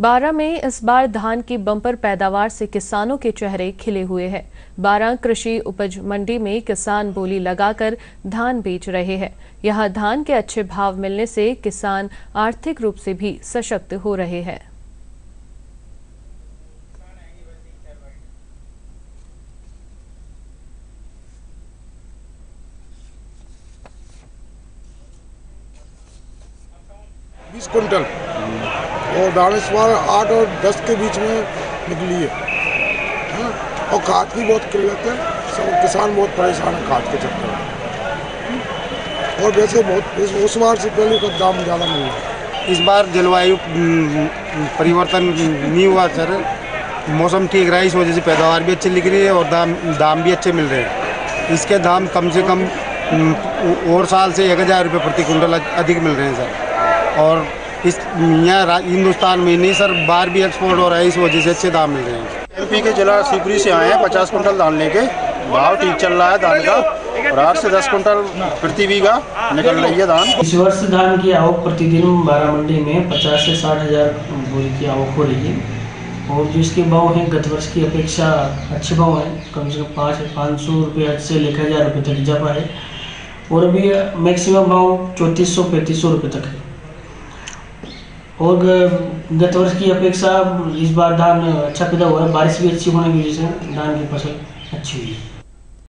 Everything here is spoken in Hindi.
बारह में इस बार धान की बम्पर पैदावार से किसानों के चेहरे खिले हुए हैं। बारह कृषि उपज मंडी में किसान बोली लगाकर धान बेच रहे हैं। यहाँ धान के अच्छे भाव मिलने से किसान आर्थिक रूप से भी सशक्त हो रहे हैं। बीस कुंटल और दानेश्वर आठ और दस के बीच में निकली है। हाँ, और खाद की बहुत किल्लत है। सब किसान बहुत परेशान है खाद के चक्कर में। और वैसे बहुत उस बार से पहले का दाम ज़्यादा मिल रहा है इस बार जलवायु परिवर्तन नहीं हुआ सर। मौसम ठीक रहा इस वजह से पैदावार भी अच्छी लिख रही है और दाम दाम भी अच्छे मिल रहे हैं। इसके दाम कम से कम और साल से एक हज़ार रुपये प्रति कुंटल अधिक मिल रहे हैं सर। और इस यहाँ हिंदुस्तान में नहीं सर बाहर भी एक्सपोर्ट हो रहा है इस वजह से अच्छे दाम मिल रहे हैं। एमपी के जिला शिवपुरी से आए हैं पचास कुंटल धान लेके। भाव ठीक चल रहा है धान का और आठ से दस कुंटल प्रति बीघा निकल रही है धान। इस वर्ष धान की आवक प्रतिदिन बारह मंडी में पचास से साठ हज़ार बोरी की आवक हो रही है। और जो इसके भाव हैं गत वर्ष की अपेक्षा अच्छे भाव हैं। कम से कम पाँच पाँच सौ रुपये से लेकर हज़ार रुपये तक इजाफा है। और अभी मैक्सिमम भाव चौंतीस सौ पैंतीस सौ रुपये तक है। और गत वर्ष की अपेक्षा इस बार धान अच्छा पैदा हुआ है। बारिश भी अच्छी होने की वजह से धान की फ़सल अच्छी हुई है।